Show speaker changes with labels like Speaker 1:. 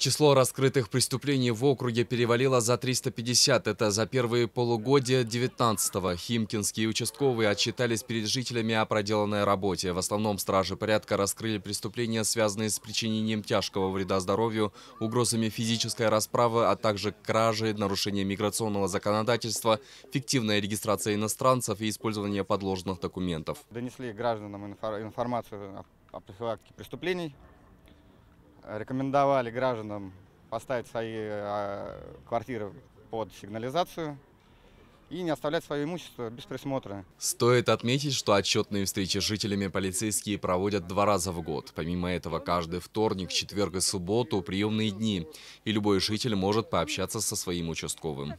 Speaker 1: Число раскрытых преступлений в округе перевалило за 350. Это за первые полугодия 19-го. Химкинские участковые отчитались перед жителями о проделанной работе. В основном стражи порядка раскрыли преступления, связанные с причинением тяжкого вреда здоровью, угрозами физической расправы, а также кражи, нарушение миграционного законодательства, фиктивная регистрация иностранцев и использование подложных документов.
Speaker 2: Донесли гражданам информацию о профилактике преступлений рекомендовали гражданам поставить свои а, квартиры под сигнализацию и не оставлять свое имущество без присмотра.
Speaker 1: Стоит отметить, что отчетные встречи с жителями полицейские проводят два раза в год. Помимо этого, каждый вторник, четверг и субботу – приемные дни, и любой житель может пообщаться со своим участковым.